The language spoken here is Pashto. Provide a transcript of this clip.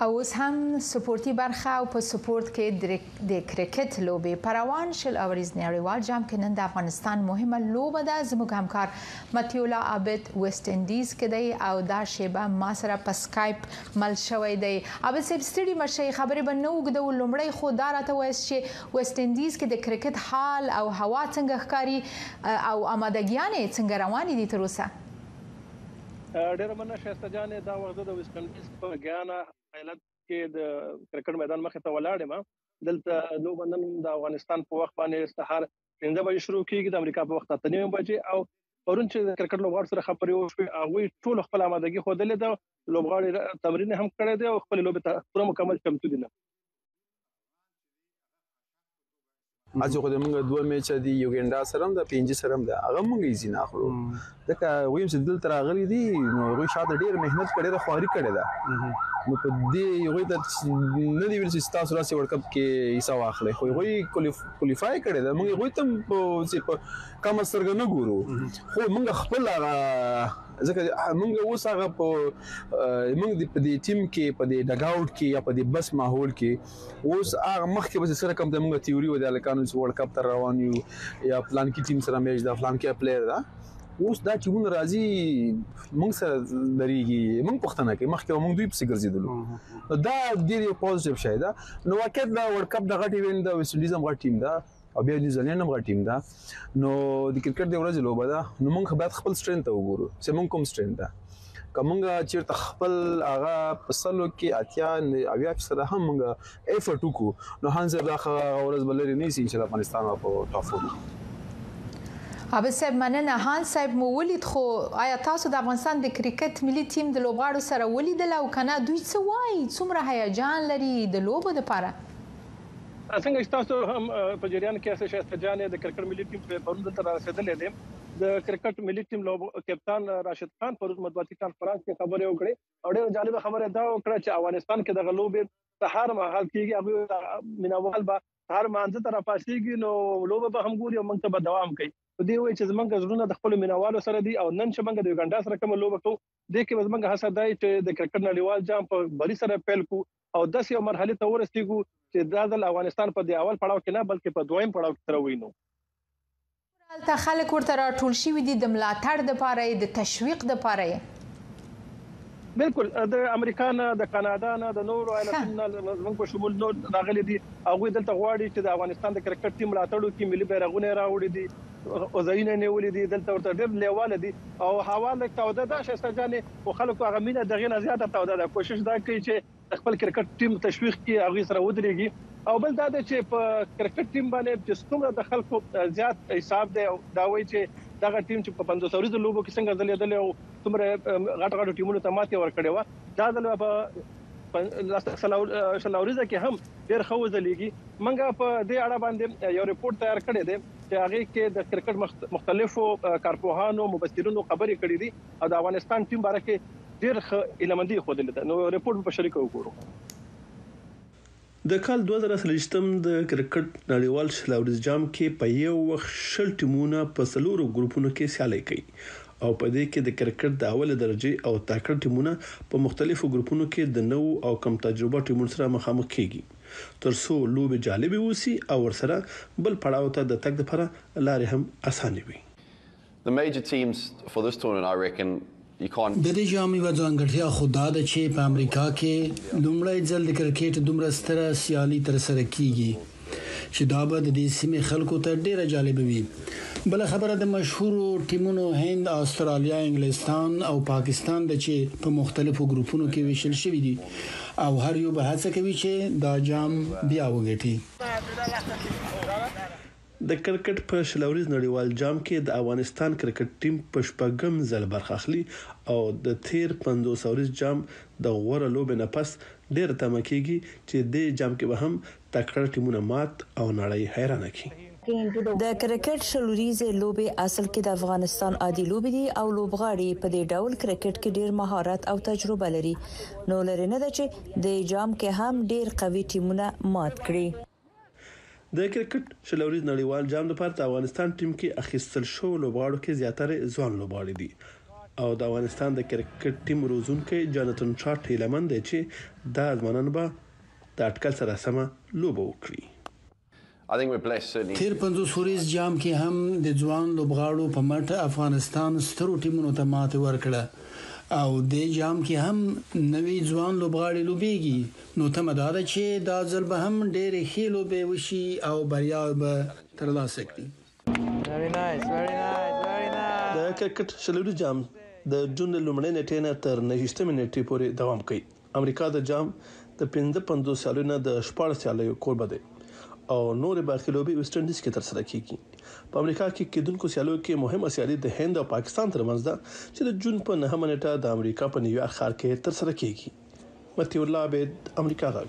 او اوس هم سپورتي برخه او په سپورت کې د کرکټ لوبې په روان شل اوریز نړیوال جام کې نن د افغانستان مهمه لوبه ده زموږ همکار متیولا عابد ویسټ انډیز کې دی او دا شیبه ما سره په سکایپ مل شوی دی عابد صاحب ستړي مشئ خبرې به نه وګدو لومړی خو دا راته وایست چې ویسټ انډیز کې د کرکټ حال او هوا څنګه ښکاري او آمادګیانې څنګه روانې دي تر اوسه ډیره مننه شایسته جانې دا وخت د ویسټ انډیز په ګیانا ایالت کې د کرکټ میدان مخې ته ولاړم دلته لوب نن د افغانستان په وخت باندې سهار 15 بجې شروع کیږي د امریکا په وخت 3 بجې او پرون چې د کرکټ لوبغاړو سره خبرې وشوې هغه ټول خپل آمادګي خو دلې دا لوبغاړي تمرین هم کړی دی او خپل لوبې ته پوره مکمل چمتو دي اځي خو د موږ دوه میچ دي یوګنډا سره هم د پینجی سره هم ده هغه موږ یې زینا خلو ځکه ویم چې دلته راغلي دي نو هغوی شاته ډېر محنت کړی ده خواري کړې ده نو په دې هغوی ته نه دی ویل چې ستاسو داسې ورلډ کپ کې حصه واخلئ خو هغوی کوالیفای کړې ده موږ هغوی ته هم په کمه سترګه نه ګورو خو موږ خپل هغه ځکه موږ اوس هغه په موږ په دې ټیم کې په دې ډګ آوټ کې یا په دې بس ماحول کې اوس هغه مخکې به سره کوم ته موږ تیوري و د الکانو چې ورلد کپ تر روان یو یا پلان کې ټیم سره میچ دا پلان کې پلیئر دا اوس دا ټیمونه راځي موږ سره دريږي موږ پښتنه کې مخکې موږ دوی پسې ګرځېدلو دا ډېر یو پوزټیو شای دا نو واقعیت دا ورلد کپ د غټ ایونت دا ویسټ انډیز هم غټ ټیم دا او بیا نیوزیلند هم غټ ټیم ده نو د کرکټ د ورځې لوبه ده نو موږ باید خپل سټرینث ته وګورو چې موږ کوم سټرینث ده که موږ چیرته خپل هغه په سلو کې اتیا اویا فیصده هم موږ ایفرټ وکړو نو هانز دا ورځ به لرې نه سي چې افغانستان به په ټاپ فور عابد صاحب مننه هان صاحب مو ولید خو آیا تاسو د افغانستان د کرکټ ملي ټیم د لوبغاړو سره ولیدل او کنه دوی څه وایي څومره هیجان لري د لوبو لپاره څنګه چې تاسو هم په جریان کې یاست شایسته جانې د کرکټ ملي ټیم پرون دلته را رسېدلی دی د کرکټ ملي ټیم لوب کپتان راشد خان پرون مطبوعاتي کانفرنس کې خبرې وکړې او ډېر جالب خبره دا وکړه چې افغانستان کې د غلوبې سهار مهال کېږي هغه مینوال به سهار مانځه تر پاسيږي نو لوبه به هم ګوري او موږ ته به دوام کوي په دې وایي چې زمونږ زړونه د خپل مینوالو سره دي او نن چې موږ د یوګاندا سره کوم لوبه کوو د کې زمونږ هڅه ده چې د کرکټ نړیوال جام په بری سره پیل کو او داسې یو مرحله ته ورسیږو چې دا د افغانستان په دی اول پړاو کې نه بلکې په دویم پړاو کې تر وینو هلته خلک ورته راټول شوي دي د ملاتړ دپاره یې د تشویق دپاره یې بالکل د امریکا نه د کاناډا نه د نورو ایالتونو نه زموږ په شمول نور راغلي دي هغه دلته غواړي چې د افغانستان د کرکټ ټیم ملاتړ وکړي ملي بیرغونه راوړي دي او ځایونه نیولې دي دلته ورته ډېر لیواله دي او حواله تاوده ده شسته جانې خو خلکو هغه مینه د هغې نه زیاته توده ده، کوشش دا کوي چې د خپل کرکټ ټیم تشویق کړي، هغوی سره ودرېږي او بل دا دی چې په کرکټ ټیم باندې چې څومره د خلکو زیات حساب دی او دا وایي چې دغه ټیم چې په پنځوس اوریزو لوبو کې څنګه ځلېدلی او څومره غټو غټو ټیمونو ته ماتې ورکړې وه، دا ځل به په سل اوریزه کې هم ډېر ښه وځلېږي. موږ په دې اړه باندې یو رپوټ تیار کړی دی چې هغې کې د کرکټ مختلفو کارپوهانو، مبصرینو خبرې کړې دي. او د افغانستان ټیم باره کښې ډیر ښه هیله مندي ښودلې ده نو رپورټ به په شریکه وګورو. د کال دوه زره څلوېښتم د کرکټ نړیوال شل اوریز جام کې په یو وخت شل ټیمونه په څلورو ګروپونو کې سیالۍ کوي او په دې کې د کرکټ د اولې درجې او تکړه ټیمونه په مختلفو ګروپونو کې د نوو او کم تجربه ټیمونو سره مخامخ کیږي تر څو لوبې جالبې اوسي او ورسره بل پړاو ته د تګ لپاره لارې هم اسانې وي. The major teams for this tournament I reckon د دې جام یوه ځانګړتیا خو دا ده چې په امریکا کې لومړی ځل د کرکټ دومره ستره سیالي تر سره کیږي چې دا به د دې سیمې خلکو ته ډیره جالب وي بل خبره د مشهورو ټیمونو هند استرالیا انګلستان او پاکستان د چې په مختلفو ګروپونو کې ویشل شوی دي او هر یو به هڅه کوي چې دا جام بیا وګټي د کرکټ په شل اوریز نړیوال جام کې د افغانستان کرکټ ټیم په شپږم ځل برخه اخلي او د تېر پنځوس اوریز جام د غوره لوبې نه پس ډېره تمه کېږي چې دې جام کې به هم تکړه ټیمونه مات او نړۍ حیرانه کړي. د کرکټ شل اوریزې لوبې اصل کې د افغانستان عادي لوبې دي او لوبغاړي په دې ډول کرکټ کې ډېر مهارت او تجربه لري نو لرې نه ده چې دې جام کې هم ډېر قوي ټیمونه مات کړي. د کرکټ شل اوریز نړیوال جام لپاره د افغانستان ټیم کې اخیستل شوو لوبغاړو کې زیاتره یې ځوان لوبغاړي دي او د افغانستان د کرکټ ټیم روزونکی جاناتن ټراټ هیله من دی چې دا ځوانان به د اټکل سره سمه لوبه وکړي. تېر پنځوس اوریز جام کې هم د ځوان لوبغاړو په مټ افغانستان سترو ټیمونو ته ماتې ورکړه او دې جام کې هم نوي ځوان لوبغاړي لوبیږي، نو تمه دا ده چې دا ځل به هم ډېرې ښې لوبې وشي او بریاوې به ترلاسه کړي. د کرکټ شلوري جام د جون له لومړۍ نېټې نه تر نهشتمې نېټې پورې دوام کوي. امریکا د جام د پنځه پنځوس سیالیو نه د شپاړس سیالیو کوربه دی او نورې باقي لوبې ویسټ انډیز کې ترسره کېږي. په امریکا کې کېدونکو سیالیو کې مهمه سیالي د هند او پاکستان ترمنځ ده چې د جون په نهمه نیټه د امریکا په نیویارک ښار کې ترسره کېږي. مطیع الله عابد، امریکا غږ.